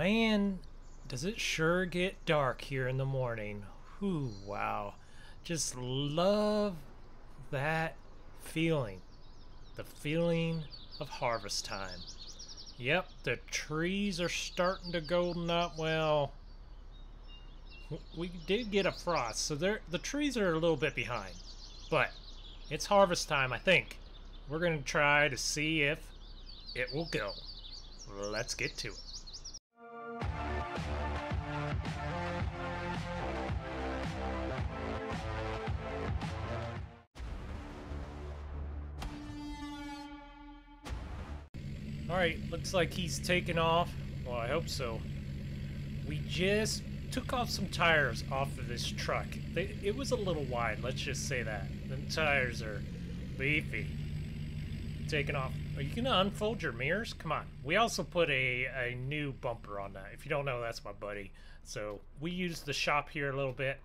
Man, does it sure get dark here in the morning. Whew, wow. Just love that feeling. The feeling of harvest time. Yep, the trees are starting to golden up. Well, we did get a frost, so the trees are a little bit behind. But it's harvest time, I think. We're going to try to see if it will go. Let's get to it. Alright, looks like he's taken off. Well, I hope so. We just took off some tires off of this truck. They, it was a little wide, let's just say that. The tires are beefy. Taking off. Are you gonna unfold your mirrors? Come on. We also put a, a new bumper on that. If you don't know, that's my buddy. So we used the shop here a little bit.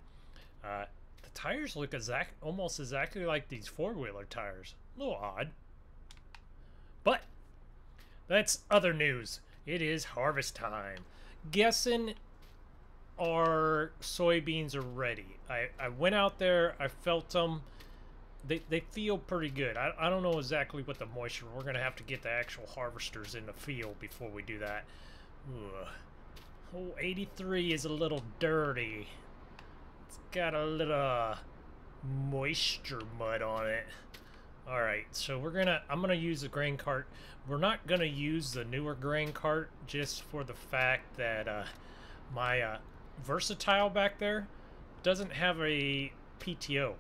Uh, the tires look exact, almost exactly like these four-wheeler tires. A little odd. But that's other news. It is harvest time. Guessing our soybeans are ready. I, I went out there, I felt them. They, they feel pretty good. I, I don't know exactly what the moisture. We're going to have to get the actual harvesters in the field before we do that. Ugh. Oh, 83 is a little dirty. It's got a little moisture mud on it. Alright, so we're gonna, I'm gonna use the grain cart. We're not gonna use the newer grain cart just for the fact that uh, my uh, Versatile back there doesn't have a PTO.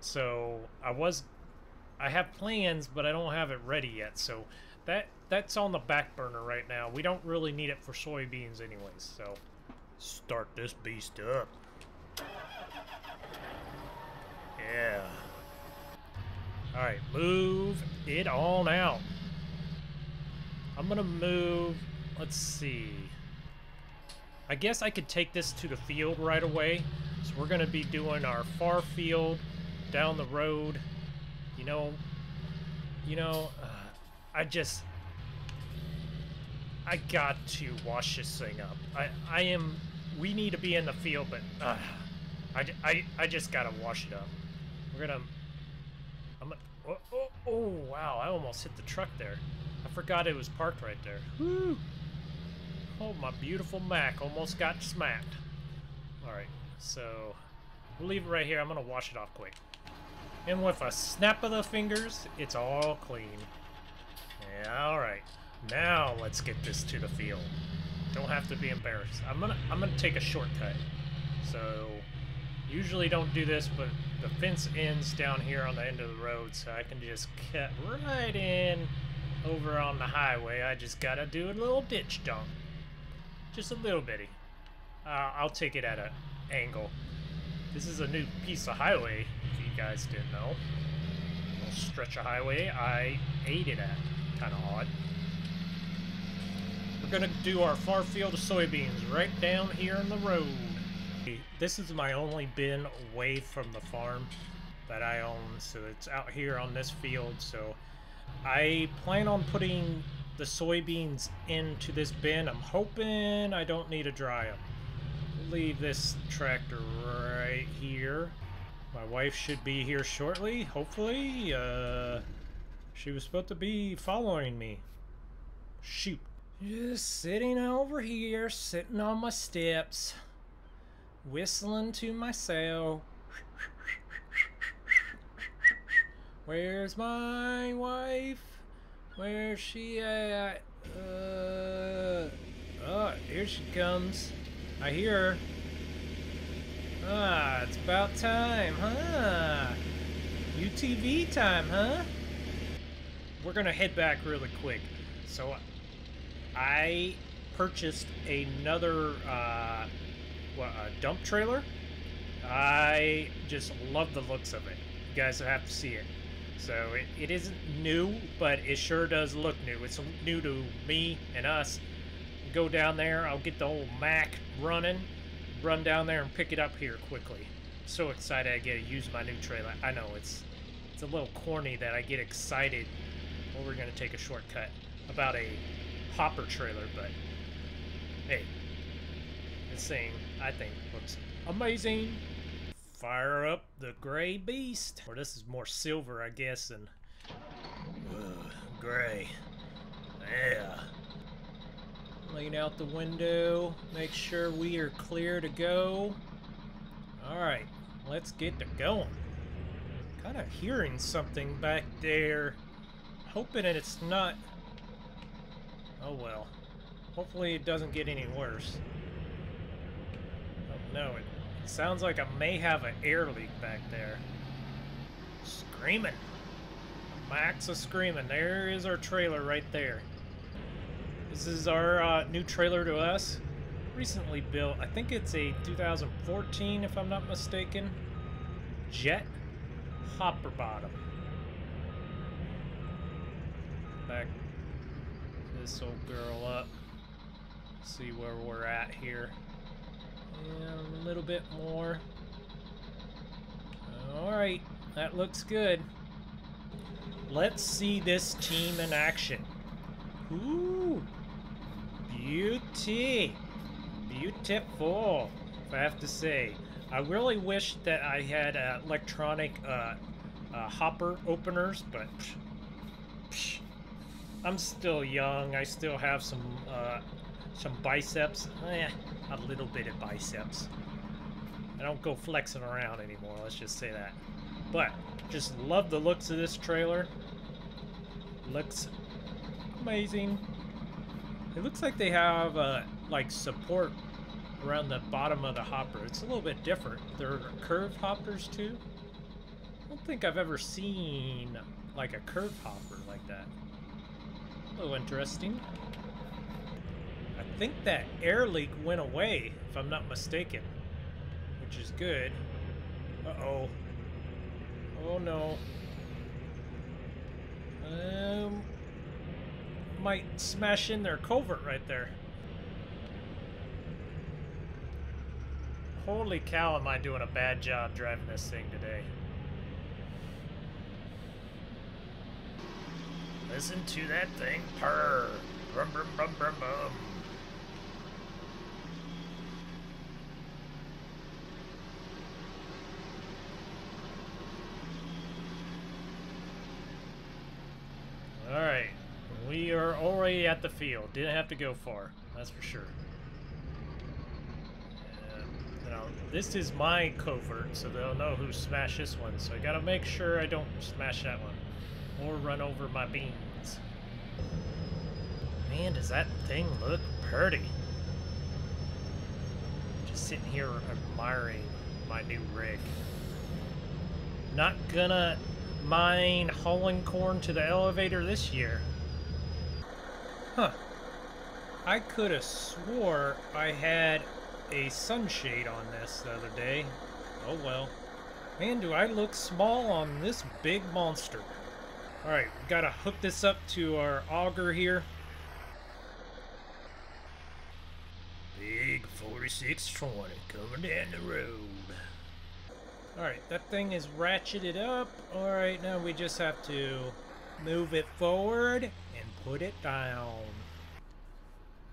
So I was, I have plans, but I don't have it ready yet. So that that's on the back burner right now. We don't really need it for soybeans anyways. So start this beast up. Yeah. Alright, move it on out. I'm gonna move, let's see. I guess I could take this to the field right away. So we're gonna be doing our far field down the road. You know, you know, uh, I just, I got to wash this thing up. I, I am, we need to be in the field, but uh, I, I, I just gotta wash it up. We're gonna I'm a, oh, oh, oh, wow, I almost hit the truck there. I forgot it was parked right there. Whoo! Oh, my beautiful Mack almost got smacked. Alright, so we'll leave it right here. I'm going to wash it off quick. And with a snap of the fingers, it's all clean. Yeah, alright. Now let's get this to the field. Don't have to be embarrassed. I'm gonna I'm gonna take a shortcut. So Usually don't do this, but the fence ends down here on the end of the road, so I can just cut right in over on the highway. I just gotta do a little ditch dump. Just a little bitty. Uh, I'll take it at an angle. This is a new piece of highway, if you guys didn't know. A little stretch of highway I ate it at. Kinda odd. We're gonna do our far field of soybeans right down here in the road. This is my only bin away from the farm that I own, so it's out here on this field, so I plan on putting the soybeans into this bin. I'm hoping I don't need to dry them. Leave this tractor right here. My wife should be here shortly, hopefully. Uh, she was supposed to be following me. Shoot. Just sitting over here, sitting on my steps whistling to myself. Where's my wife? Where's she at? Uh, oh, here she comes. I hear her. Ah, it's about time, huh? UTV time, huh? We're gonna head back really quick. So, I purchased another, uh, a uh, dump trailer. I just love the looks of it. You guys have to see it. So it, it isn't new, but it sure does look new. It's new to me and us. Go down there, I'll get the old Mack running, run down there and pick it up here quickly. so excited I get to use my new trailer. I know it's it's a little corny that I get excited. Well, we're gonna take a shortcut about a hopper trailer, but hey, This thing, I think, looks amazing. Fire up the gray beast. Or this is more silver, I guess, than Ugh, gray. Yeah. Lean out the window. Make sure we are clear to go. Alright, let's get to going. Kind of hearing something back there. Hoping that it's not... Oh well. Hopefully it doesn't get any worse. No, it, it sounds like I may have an air leak back there. Screaming. Max is screaming. There is our trailer right there. This is our uh, new trailer to us. Recently built. I think it's a 2014, if I'm not mistaken. Jet hopper bottom. Back this old girl up. See where we're at here. A little bit more. Alright, that looks good. Let's see this team in action. Ooh, beauty, beautiful, if I have to say. I really wish that I had uh, electronic uh, uh, hopper openers, but psh, psh, I'm still young. I still have some uh, some biceps. Eh, a little bit of biceps. I don't go flexing around anymore, let's just say that. But, just love the looks of this trailer. Looks amazing. It looks like they have, uh, like, support around the bottom of the hopper. It's a little bit different. There are curved hoppers, too. I don't think I've ever seen, like, a curved hopper like that. A little interesting. Think that air leak went away, if I'm not mistaken. Which is good. Uh-oh. Oh no. Um, might smash in their covert right there. Holy cow, am I doing a bad job driving this thing today. Listen to that thing purr. Brum, brum, brum, brum, brum. Alright. We at the field. Didn't have to go far. That's for sure. Uh, you know, this is my covert, so they'll know who smashed this one. So I gotta make sure I don't smash that one. Or run over my beans. Man, does that thing look pretty. Just sitting here admiring my new rig. Not gonna mind hauling corn to the elevator this year. Huh. I could have swore I had a sunshade on this the other day. Oh well. Man, do I look small on this big monster. Alright, gotta hook this up to our auger here. Big 4620 coming down the road. Alright, that thing is ratcheted up. Alright, now we just have to move it forward put it down.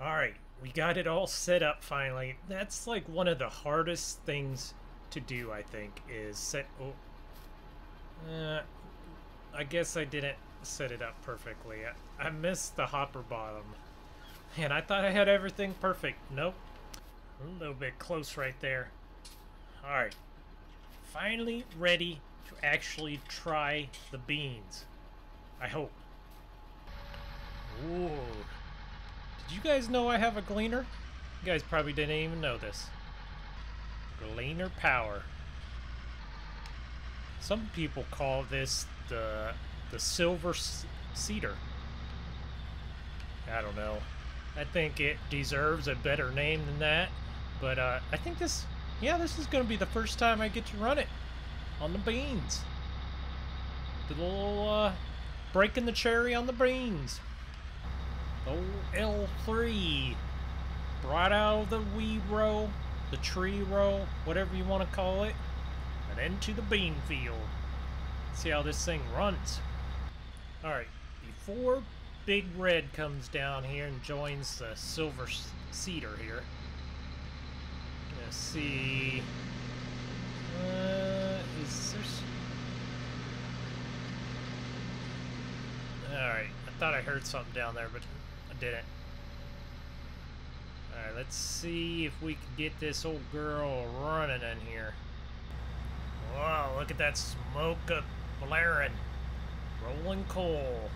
Alright, we got it all set up finally. That's like one of the hardest things to do, I think, is set... Oh, uh, I guess I didn't set it up perfectly. I, I missed the hopper bottom. And I thought I had everything perfect. Nope. A little bit close right there. Alright, finally ready to actually try the beans. I hope. Ooh. Did you guys know I have a gleaner? You guys probably didn't even know this. Gleaner power. Some people call this the the silver seeder. I don't know. I think it deserves a better name than that. But uh, I think this yeah, this is going to be the first time I get to run it on the beans. The little, uh, breaking the cherry on the beans. Old L3. Right out of the weed row, the tree row, whatever you want to call it, and into the bean field. See how this thing runs. Alright, before Big Red comes down here and joins the Silver Seeder here, Let's see. Uh, is there... Alright, I thought I heard something down there, but I didn't. Alright, let's see if we can get this old girl running in here. Wow, look at that smoke up blaring. Rolling coal.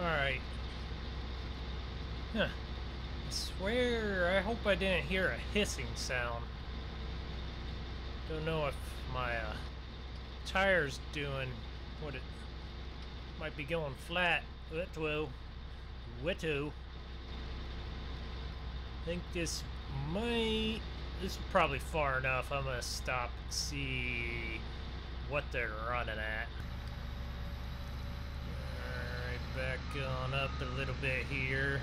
Alright. Huh. I swear, I hope I didn't hear a hissing sound. Don't know if my uh, tire's doing what it might be going flat. Wetto. Wetto. think this might. This is probably far enough. I'm gonna stop and see what they're running at. Alright, back on up a little bit here.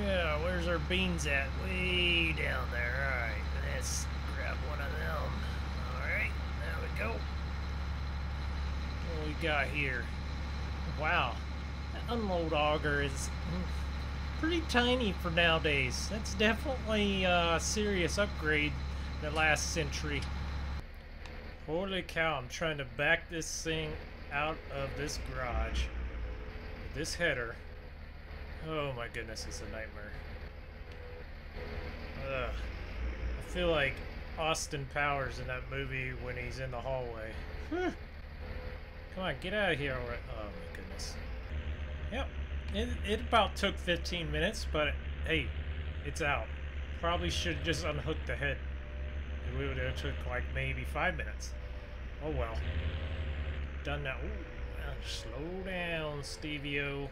Yeah, where's our beans at? Way down there. Alright, let's grab one of them. Alright, there we go. We got here? Wow, that unload auger is mm, pretty tiny for nowadays. That's definitely a serious upgrade the last century. Holy cow, I'm trying to back this thing out of this garage. This header. Oh my goodness, it's a nightmare. Ugh. I feel like Austin Powers in that movie when he's in the hallway. Come on, get out of here. already. Oh my goodness. Yep. It, it about took 15 minutes, but hey, it's out. Probably should just unhooked the head. It would have took like maybe five minutes. Oh well. Done now slow down, Stevio.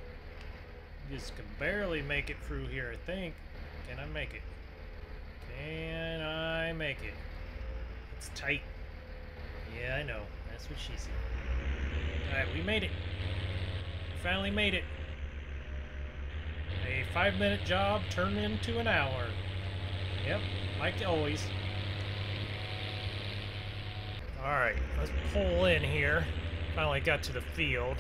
Just can barely make it through here, I think. Can I make it? Can I make it? It's tight. Yeah, I know. That's what she said. Alright, we made it. Finally made it. A five minute job turned into an hour. Yep, like always. Alright, let's pull in here. Finally got to the field.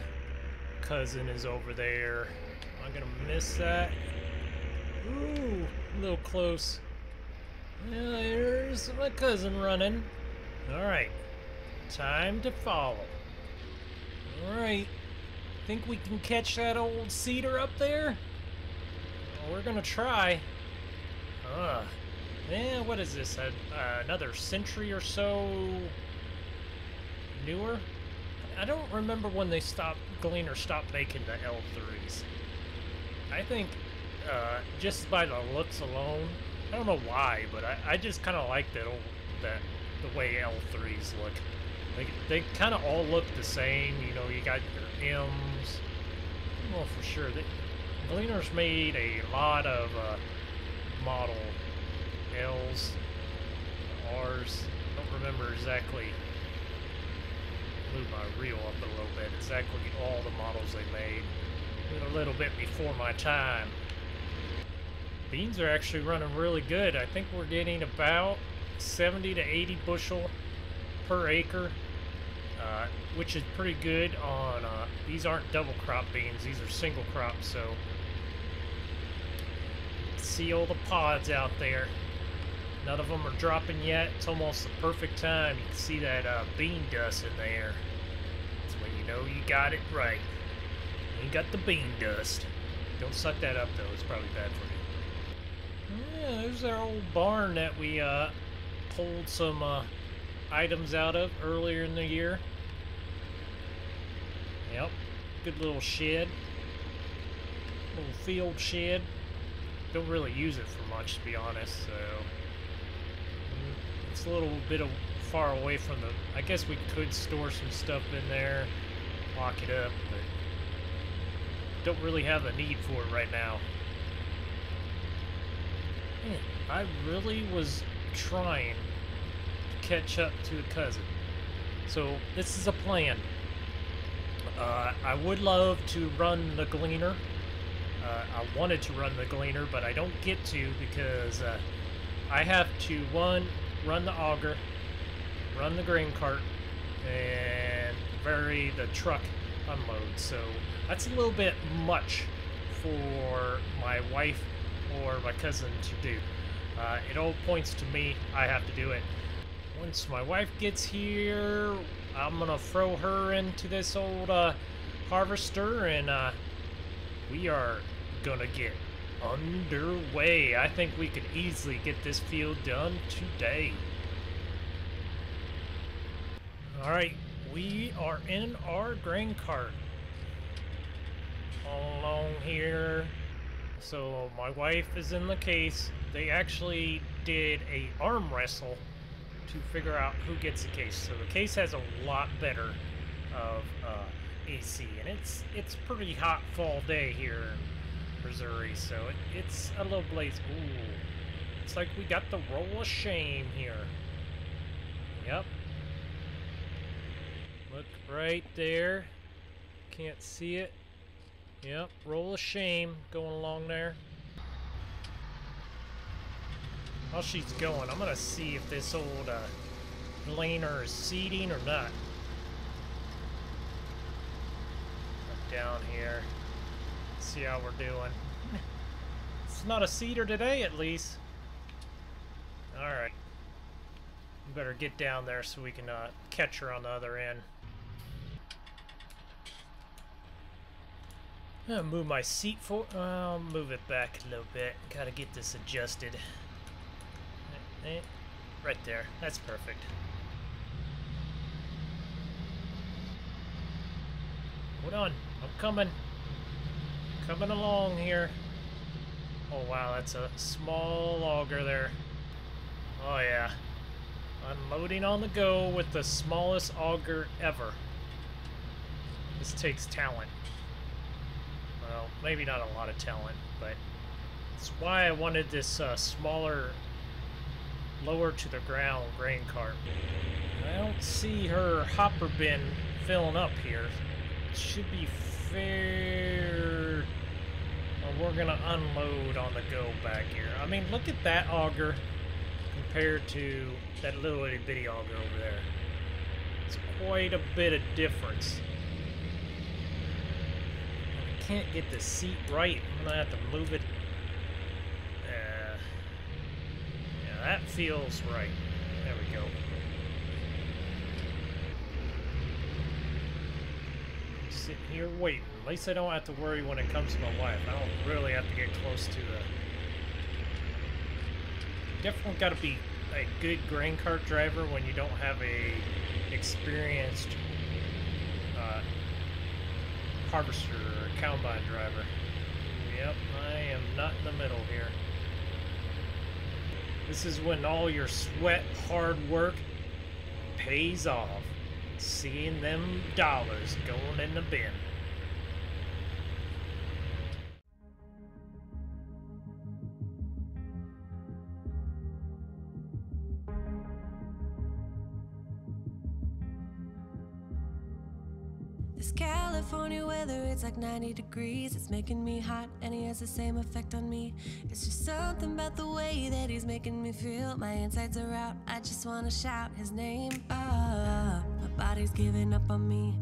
Cousin is over there. I'm gonna miss that? Ooh, a little close. There's my cousin running. Alright, time to follow. Alright, think we can catch that old seeder up there? Well, we're gonna try. Ugh. Yeah, what is this? Uh, another century or so newer? I don't remember when they stopped, Gleaner stopped making the L3s. I think, uh, just by the looks alone, I don't know why, but I, I just kind of like that old, that, the way L3s look. They, they kind of all look the same, you know, you got your M's. Well, for sure. They, Gleaner's made a lot of, uh, model L's, R's. Don't remember exactly. Move my reel up a little bit. Exactly all the models they made. A little bit before my time. Beans are actually running really good. I think we're getting about 70 to 80 bushel per acre, uh, which is pretty good on. Uh, these aren't double crop beans; these are single crop. So see all the pods out there. None of them are dropping yet. It's almost the perfect time. You can see that uh, bean dust in there. That's when you know you got it right. You got the bean dust. Don't suck that up though. It's probably bad for you. Yeah, there's our old barn that we uh, pulled some uh, items out of earlier in the year. Yep, good little shed. Little field shed. Don't really use it for much, to be honest. So mm, it's a little bit of far away from the. I guess we could store some stuff in there, lock it up, but don't really have a need for it right now. Man, I really was trying catch up to a cousin. So this is a plan. Uh, I would love to run the Gleaner. Uh, I wanted to run the Gleaner, but I don't get to because uh, I have to one run the auger, run the grain cart, and vary the truck unload. So that's a little bit much for my wife or my cousin to do. Uh, it all points to me. I have to do it. Once my wife gets here, I'm gonna throw her into this old uh, harvester and uh, we are gonna get underway. I think we could easily get this field done today. Alright, we are in our grain cart. All along here. So my wife is in the case. They actually did a arm wrestle to figure out who gets the case. So the case has a lot better of uh, AC, and it's it's pretty hot fall day here in Missouri, so it, it's a little blaze. Ooh, it's like we got the roll of shame here. Yep. Look right there. Can't see it. Yep, roll of shame going along there. While she's going, I'm gonna see if this old uh, Gleaner is seeding or not. Up down here. See how we're doing. it's not a seeder today, at least. Alright. Better get down there so we can uh, catch her on the other end. I'll move my seat for. I'll move it back a little bit. Gotta get this adjusted. Eh, right there. That's perfect. Hold on. I'm coming. Coming along here. Oh wow, that's a small auger there. Oh yeah. Unloading on the go with the smallest auger ever. This takes talent well, maybe not a lot of talent, but it's why I wanted this uh, smaller, lower to the ground grain cart. I don't see her hopper bin filling up here. It should be fair. Well, we're gonna unload on the go back here. I mean, look at that auger compared to that little itty bitty auger over there. It's quite a bit of difference I can't get the seat right. I'm gonna have to move it. Uh, yeah, that feels right. There we go. Sitting here waiting. At least I don't have to worry when it comes to my wife. I don't really have to get close to the... Definitely got to be a good grain cart driver when you don't have a experienced uh, harvester or combine driver. Yep, I am not in the middle here. This is when all your sweat, hard work pays off. Seeing them dollars going in the bin. It's like 90 degrees. It's making me hot, and he has the same effect on me. It's just something about the way that he's making me feel. My insides are out, I just wanna shout his name. Ah, my body's giving up on me.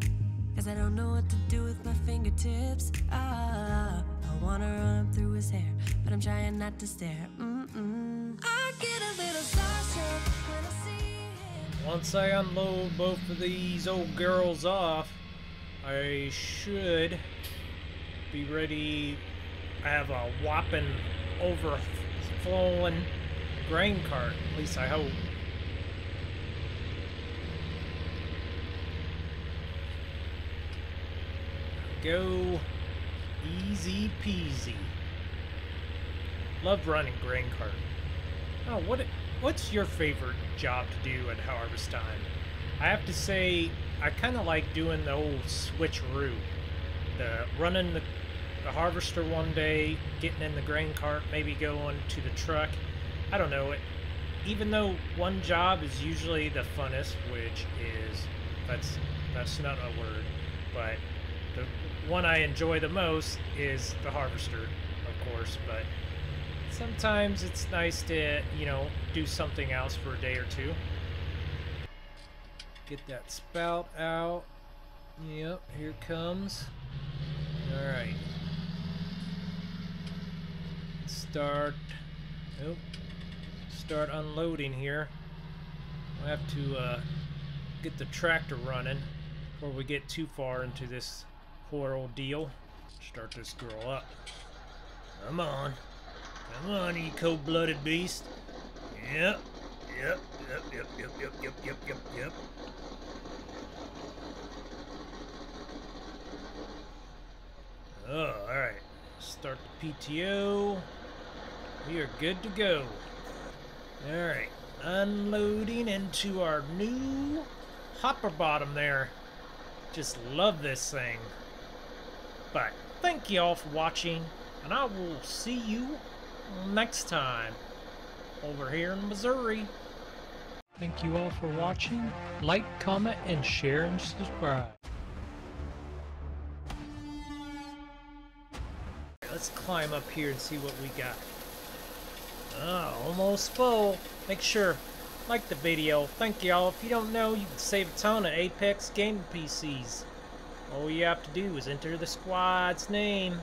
Cause I don't know what to do with my fingertips. Ah, I wanna run through his hair, but I'm trying not to stare. Mm-mm. I get a little starstruck when I see him. Once I unload both of these old girls off, I should be ready. I have a whopping overflowing grain cart, at least I hope. Go easy peasy. Love running grain cart. Oh, what? What's your favorite job to do at harvest time? I have to say, I kind of like doing the old switcheroo. The running the, the harvester one day, getting in the grain cart, maybe going to the truck. I don't know. It, even though one job is usually the funnest, which is that's that's not a word, but the one I enjoy the most is the harvester, of course. But sometimes it's nice to you know do something else for a day or two. Get that spout out. Yep, here comes. Alright. start. Oh, start unloading here. We'll have to uh, get the tractor running before we get too far into this poor old deal. Start this girl up. Come on. Come on, you cold-blooded beast. Yep. Yep. Yep. Yep. Yep. Yep. Yep. Yep. Yep. Oh, alright. Start the PTO. We are good to go. Alright. Unloading into our new hopper bottom there. Just love this thing. But thank you all for watching, and I will see you next time over here in Missouri. Thank you all for watching. Like, comment, and share and subscribe. Let's climb up here and see what we got. Ah, almost full. Make sure, like the video. Thank y'all. If you don't know, you can save a ton of Apex gaming PCs. All you have to do is enter the squad's name